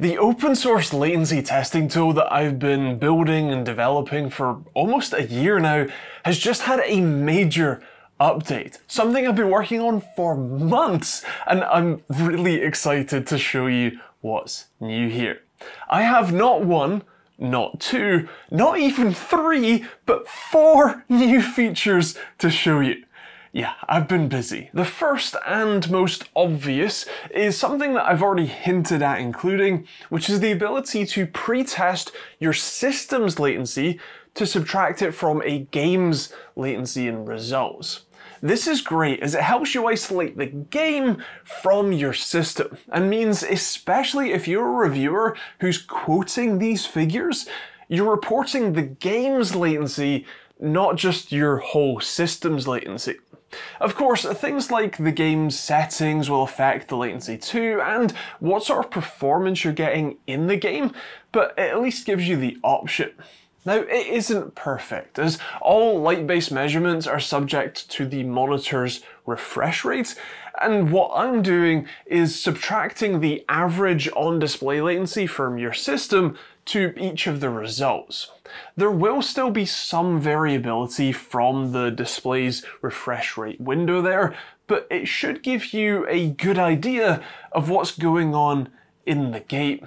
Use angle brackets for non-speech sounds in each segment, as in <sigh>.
The open source latency testing tool that I've been building and developing for almost a year now has just had a major update. Something I've been working on for months, and I'm really excited to show you what's new here. I have not one, not two, not even three, but four <laughs> new features to show you. Yeah, I've been busy. The first and most obvious is something that I've already hinted at including, which is the ability to pre-test your system's latency to subtract it from a game's latency and results. This is great as it helps you isolate the game from your system and means especially if you're a reviewer who's quoting these figures, you're reporting the game's latency, not just your whole system's latency. Of course, things like the game's settings will affect the latency too, and what sort of performance you're getting in the game, but it at least gives you the option. Now, it isn't perfect, as all light-based measurements are subject to the monitor's refresh rate, and what I'm doing is subtracting the average on-display latency from your system to each of the results. There will still be some variability from the display's refresh rate window there, but it should give you a good idea of what's going on in the game.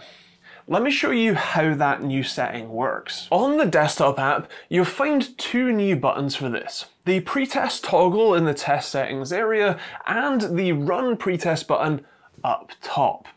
Let me show you how that new setting works. On the desktop app, you'll find two new buttons for this. The pretest toggle in the test settings area and the run pretest button up top.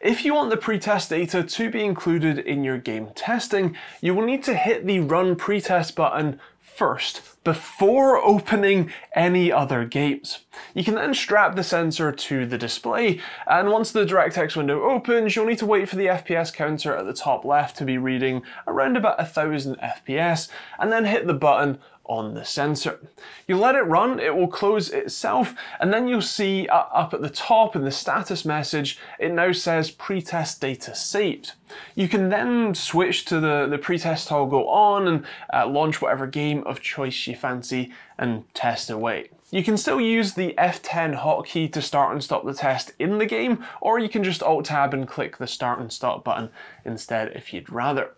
If you want the pretest data to be included in your game testing, you will need to hit the run pretest button first before opening any other games. You can then strap the sensor to the display and once the DirectX window opens you'll need to wait for the FPS counter at the top left to be reading around about 1000 FPS and then hit the button on the sensor. You let it run, it will close itself, and then you'll see uh, up at the top in the status message, it now says pretest data saved. You can then switch to the, the pretest toggle on and uh, launch whatever game of choice you fancy and test away. You can still use the F10 hotkey to start and stop the test in the game, or you can just Alt-Tab and click the start and stop button instead if you'd rather.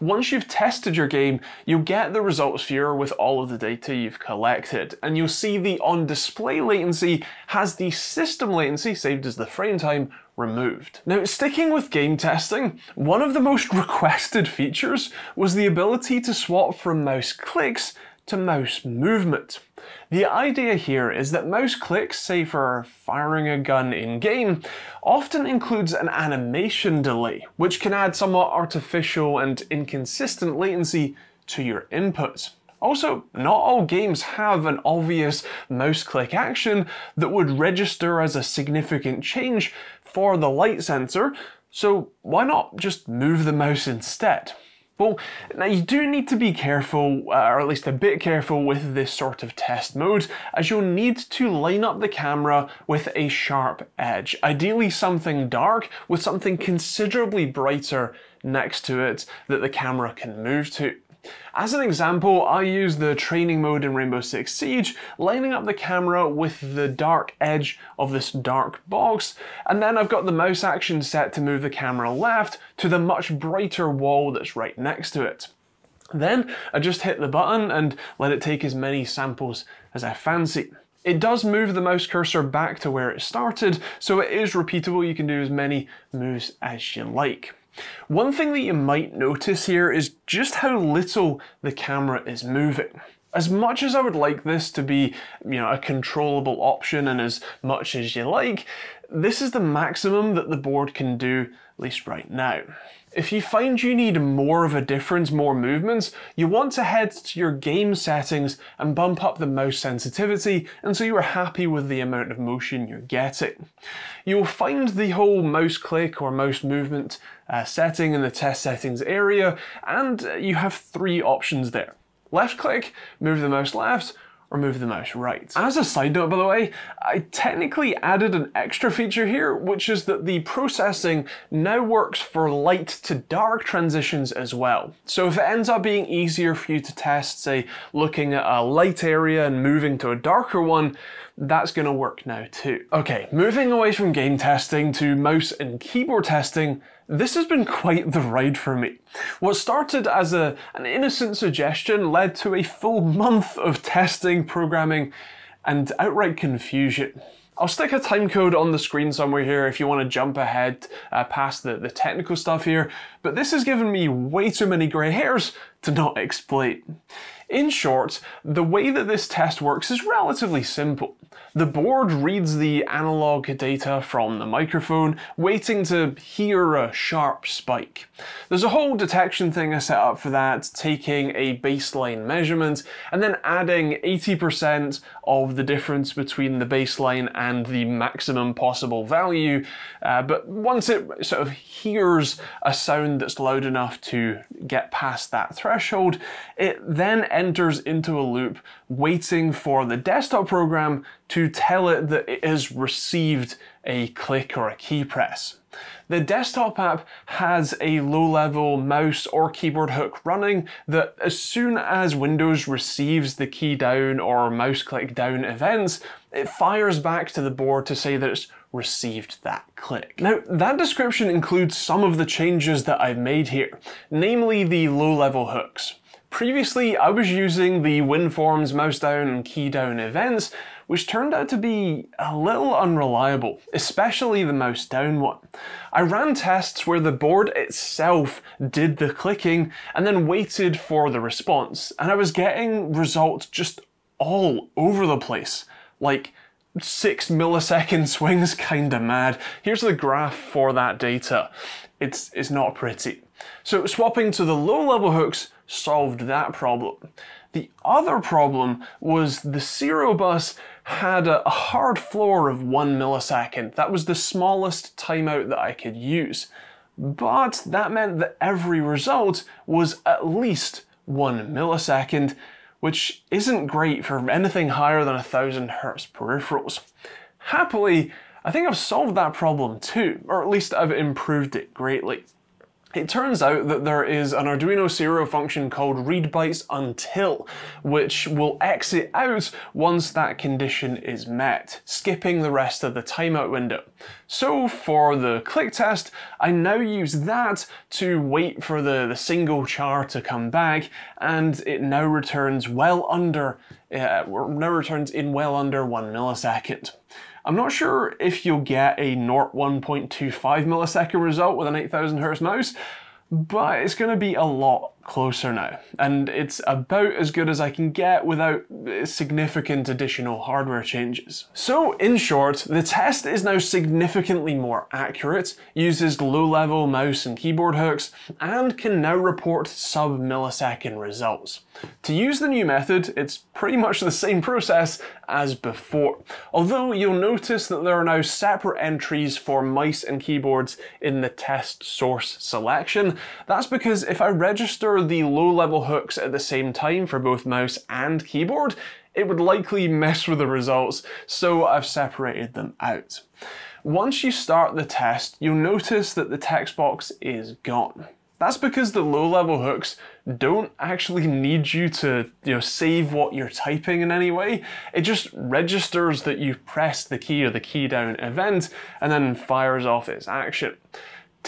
Once you've tested your game, you'll get the results viewer with all of the data you've collected, and you'll see the on-display latency has the system latency, saved as the frame time, removed. Now, sticking with game testing, one of the most <laughs> requested features was the ability to swap from mouse clicks to mouse movement. The idea here is that mouse clicks, say for firing a gun in-game, often includes an animation delay, which can add somewhat artificial and inconsistent latency to your inputs. Also, not all games have an obvious mouse click action that would register as a significant change for the light sensor, so why not just move the mouse instead? Well, now you do need to be careful, uh, or at least a bit careful with this sort of test mode, as you'll need to line up the camera with a sharp edge. Ideally something dark with something considerably brighter next to it that the camera can move to. As an example, I use the training mode in Rainbow Six Siege, lining up the camera with the dark edge of this dark box, and then I've got the mouse action set to move the camera left to the much brighter wall that's right next to it. Then I just hit the button and let it take as many samples as I fancy. It does move the mouse cursor back to where it started, so it is repeatable, you can do as many moves as you like. One thing that you might notice here is just how little the camera is moving. As much as I would like this to be, you know, a controllable option and as much as you like, this is the maximum that the board can do, at least right now. If you find you need more of a difference, more movements, you want to head to your game settings and bump up the mouse sensitivity until you are happy with the amount of motion you're getting. You'll find the whole mouse click or mouse movement uh, setting in the test settings area, and you have three options there. Left click, move the mouse left, or move the mouse right. As a side note, by the way, I technically added an extra feature here, which is that the processing now works for light to dark transitions as well. So if it ends up being easier for you to test, say, looking at a light area and moving to a darker one, that's going to work now too. Okay, moving away from game testing to mouse and keyboard testing, this has been quite the ride for me. What started as a, an innocent suggestion led to a full month of testing, programming, and outright confusion. I'll stick a timecode on the screen somewhere here if you want to jump ahead uh, past the, the technical stuff here, but this has given me way too many grey hairs to not explain. In short, the way that this test works is relatively simple. The board reads the analog data from the microphone, waiting to hear a sharp spike. There's a whole detection thing I set up for that, taking a baseline measurement and then adding 80% of the difference between the baseline and the maximum possible value. Uh, but once it sort of hears a sound that's loud enough to get past that threshold, it then enters into a loop waiting for the desktop program to tell it that it has received a click or a key press. The desktop app has a low-level mouse or keyboard hook running that as soon as Windows receives the key down or mouse click down events, it fires back to the board to say that it's received that click. Now, that description includes some of the changes that I've made here, namely the low-level hooks. Previously, I was using the WinForms mouse down and key down events, which turned out to be a little unreliable, especially the mouse down one. I ran tests where the board itself did the clicking and then waited for the response, and I was getting results just all over the place. Like, six millisecond <laughs> swings kinda mad. Here's the graph for that data. It's, it's not pretty. So swapping to the low level hooks solved that problem. The other problem was the serial bus had a, a hard floor of one millisecond. That was the smallest timeout that I could use. But that meant that every result was at least one millisecond, which isn't great for anything higher than a thousand hertz peripherals. Happily, I think I've solved that problem too, or at least I've improved it greatly. It turns out that there is an Arduino serial function called readbytes until, which will exit out once that condition is met, skipping the rest of the timeout window. So for the click test, I now use that to wait for the, the single char to come back, and it now returns well under, uh, now returns in well under one millisecond. I'm not sure if you'll get a NORT 1.25 millisecond result with an 8000 Hz mouse, but it's going to be a lot closer now, and it's about as good as I can get without uh, significant additional hardware changes. So in short, the test is now significantly more accurate, uses low-level mouse and keyboard hooks, and can now report sub-millisecond results. To use the new method, it's pretty much the same process as before, although you'll notice that there are now separate entries for mice and keyboards in the test source selection. That's because if I register the low-level hooks at the same time for both mouse and keyboard, it would likely mess with the results, so I've separated them out. Once you start the test, you'll notice that the text box is gone. That's because the low-level hooks don't actually need you to you know, save what you're typing in any way. It just registers that you've pressed the key or the key down event and then fires off its action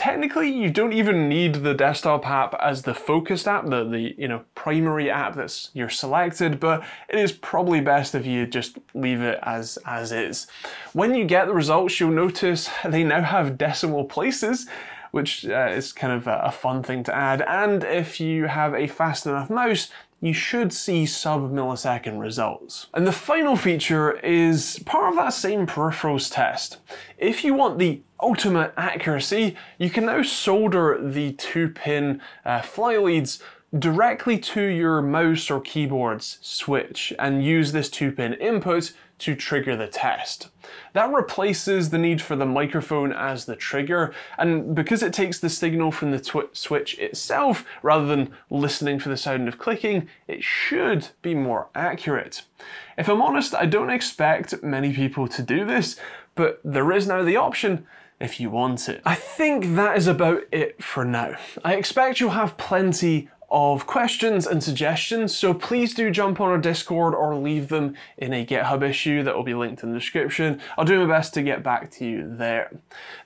technically you don't even need the desktop app as the focused app, the, the you know primary app that's you're selected, but it is probably best if you just leave it as, as is. When you get the results, you'll notice <laughs> they now have decimal places, which uh, is kind of a, a fun thing to add. And if you have a fast enough mouse, you should see sub-millisecond results. And the final feature is part of that same peripherals test. If you want the ultimate accuracy, you can now solder the two pin uh, fly leads directly to your mouse or keyboard's switch and use this two pin input to trigger the test. That replaces the need for the microphone as the trigger, and because it takes the signal from the switch itself rather than listening for the sound of clicking, it should be more accurate. If I'm honest, I don't expect many people to do this, but there is now the option if you want it. I think that is about it for now. I expect you'll have plenty of questions and suggestions, so please do jump on our Discord or leave them in a GitHub issue that will be linked in the description. I'll do my best to get back to you there.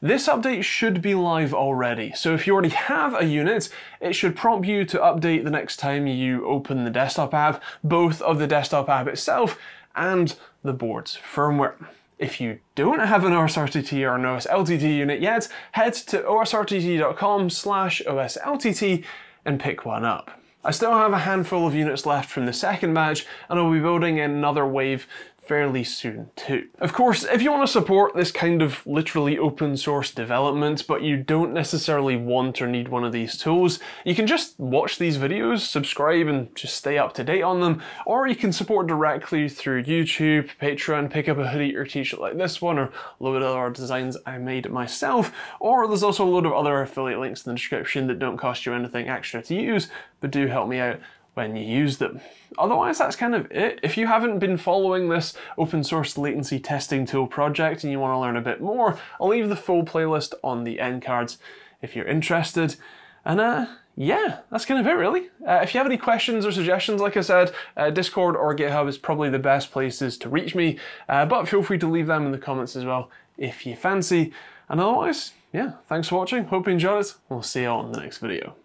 This update should be live already, so if you already have a unit, it should prompt you to update the next time you open the desktop app, both of the desktop app itself and the board's firmware. If you don't have an OSRTT or an OSLTT unit yet, head to osrtt.com slash OSLTT and pick one up. I still have a handful of units left from the second batch, and I'll be building another wave fairly soon too. Of course, if you want to support this kind of literally open source development, but you don't necessarily want or need one of these tools, you can just watch these videos, subscribe and just stay up to date on them, or you can support directly through YouTube, Patreon, pick up a hoodie or t-shirt like this one, or a load of other designs I made myself, or there's also a load of other affiliate links in the description that don't cost you anything extra to use, but do help me out when you use them. Otherwise, that's kind of it. If you haven't been following this open source latency testing tool project and you want to learn a bit more, I'll leave the full playlist on the end cards if you're interested. And uh, yeah, that's kind of it really. Uh, if you have any questions or suggestions, like I said, uh, Discord or GitHub is probably the best places to reach me, uh, but feel free to leave them in the comments as well if you fancy. And otherwise, yeah, thanks for watching, hope you enjoyed it, we'll see you all in the next video.